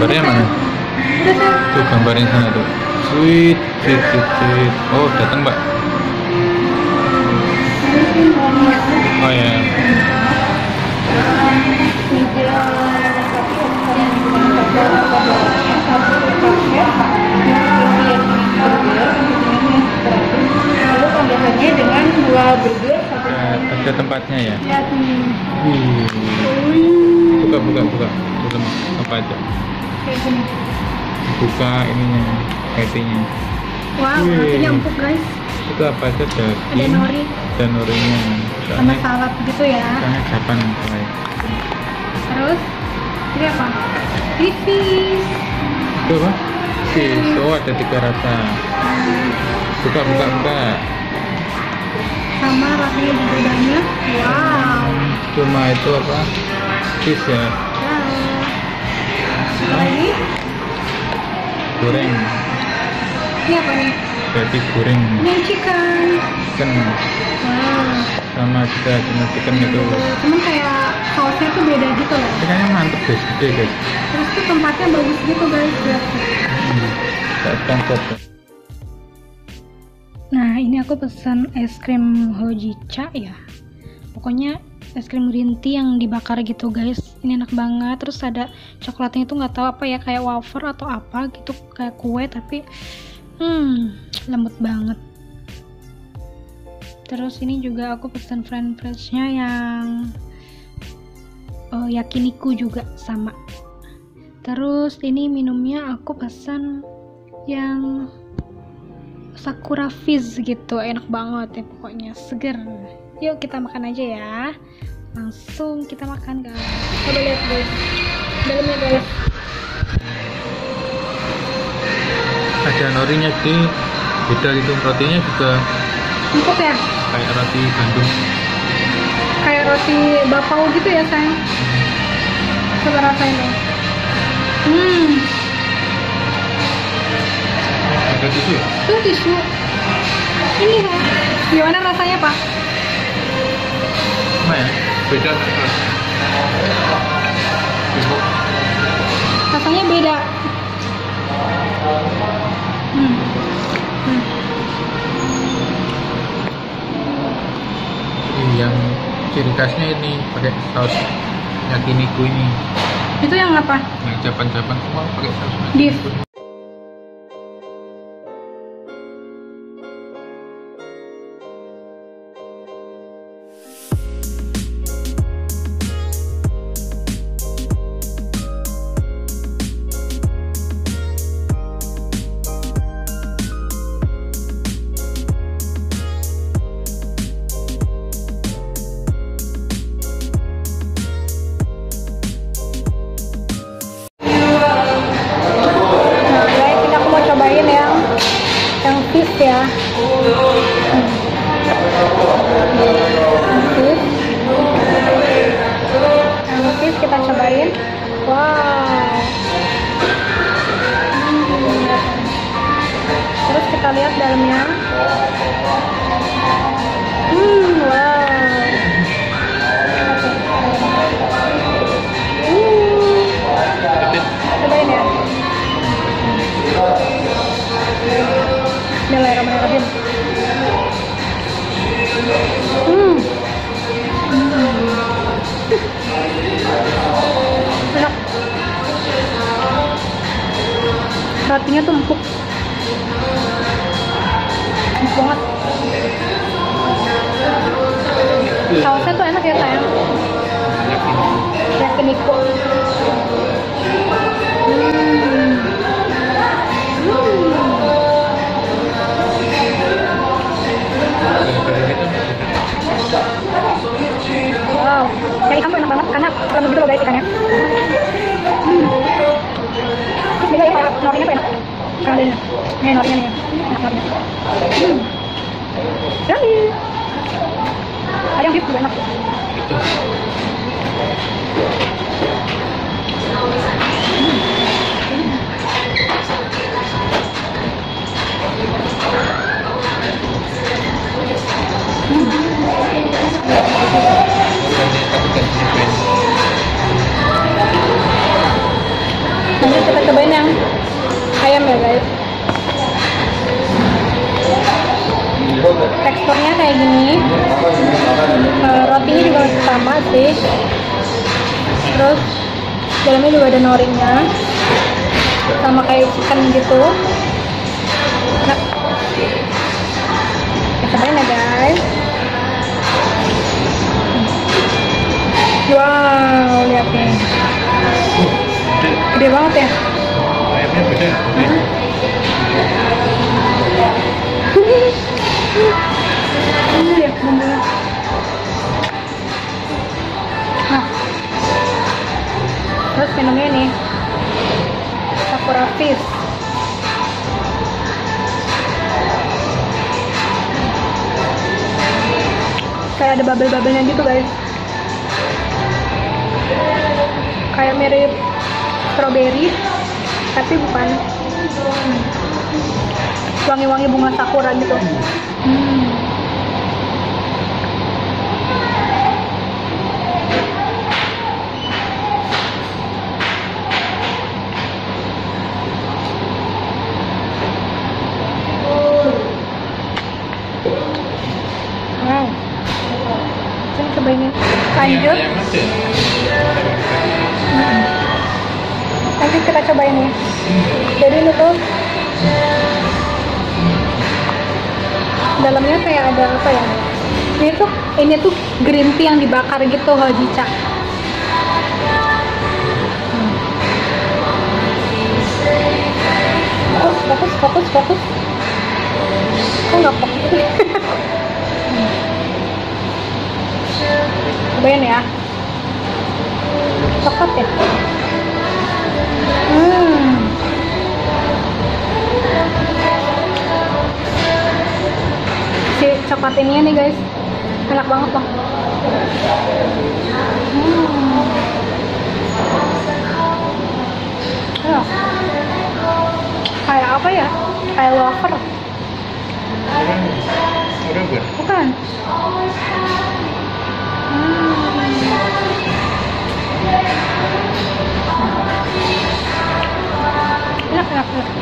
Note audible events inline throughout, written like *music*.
Gambarnya mana? Tuh gambarnya sana tuh. Sweet, sweet, sweet, sweet. Oh datang mbak. Oh ya. Ya, ada tempatnya ya. Wih. Buka, buka, buka. Belum apa aja. Kayak gini. Buka ininya, patty-nya. Wow, artinya empuk guys. Itu apa aja Ada daging nori dan norinya. sama salad gitu ya. Soalnya kapan mulai? Terus ini apa? Fish. Itu apa? Fish. Oh ada tiga rasa. Buka, buka, buka. Sama rasanya juga banyak. Wow. Cuma itu apa? Fish ya. Lagi? Goreng. Ini apa nih? Berarti goreng. Ini chicken. Chicken. Wow. Sama juga cuma chicken itu. Cuman kayak sausnya tuh beda gitu loh. Kayaknya mantep guys, gede guys. Terus tuh tempatnya bagus gitu guys. Hmm. Kayak Bangkok. Nah, ini aku pesan es krim hojicha ya. Pokoknya es krim green tea yang dibakar gitu guys. Ini enak banget. Terus ada coklatnya itu nggak tahu apa ya kayak wafer atau apa gitu kayak kue tapi hmm lembut banget. Terus ini juga aku pesan french fries-nya yang eh, yakiniku juga sama. Terus ini minumnya aku pesan yang Sakura Fizz gitu enak banget ya pokoknya seger yuk kita makan aja ya. Langsung kita makan guys. Coba lihat guys. Dalamnya guys. Ada norinya di beda gitu. Rotinya juga empuk ya? kayak roti Bandung. kayak roti bapau gitu ya sayang? Coba rasain dong. Hmm. Ada tisu ya? itu tisu. Ini ya gimana rasanya pak ya? Beda rasanya beda hmm. Hmm. Yang ciri khasnya ini pakai saus yakiniku ini. itu yang apa Yang Japan-Japan semua pakai saus yakiniku. Sausnya tuh enak ya sayang. Hmm. Dari itu Wow, ikan tuh enak banget karena lembut gitu loh guys ikannya. Hmm. Terus beda ya kayak norinya tuh enak. Kalau ini norinya nih, enak norinya. Hmm. Yummy ada yang juga enak gitu. Nanti kita cobain yang Teksturnya kayak gini. Eh, rotinya juga sama sih. Terus dalamnya juga ada norinya. Sama kayak chicken gitu. Nah, kita cobain ya guys. Wow, lihat nih. Gede banget ya. ayamnya gede. *laughs* Kayak ada bubble-bubblenya gitu guys. Kayak mirip strawberry, tapi bukan. Wangi-wangi bunga sakura gitu. Hmm. Wow. Saya coba ini. Lanjut. Nanti kita coba ini. Jadi ini tuh dalamnya kayak ada apa ya? Ini tuh ini tuh green tea yang dibakar gitu hojicha. Fokus, fokus, fokus, fokus. Kok nggak fokus? *laughs* Cobain ya. Coklat ya? Hmm. Si coklat ini nih guys, enak banget loh. Hmm. Ya. Kayak apa ya? Kayak wafer, ber. bukan? Hmm. Enak, enak, enak.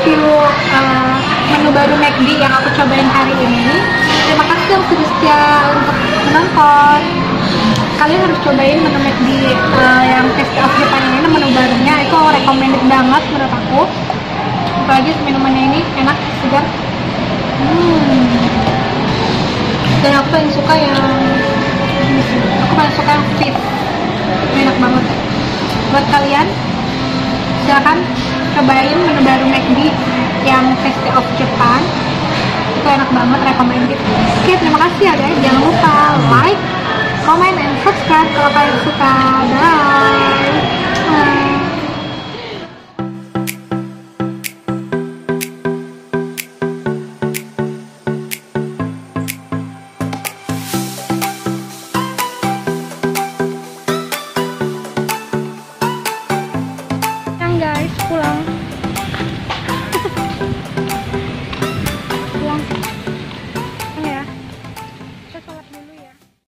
review uh, menu baru McD yang aku cobain hari ini. Terima kasih yang sudah setia untuk menonton. Kalian harus cobain menu McD uh, eh, yang test of Japan ini menu barunya. Itu recommended banget menurut aku. Apalagi minumannya ini enak segar. Hmm. dan aku paling suka yang aku paling suka yang fit. Enak banget. Buat kalian silakan cobain menu baru McD yang Taste of Japan. Itu enak banget recommended. Oke terima kasih ya guys. Jangan lupa like comment and subscribe kalau kalian suka. Bye, bye.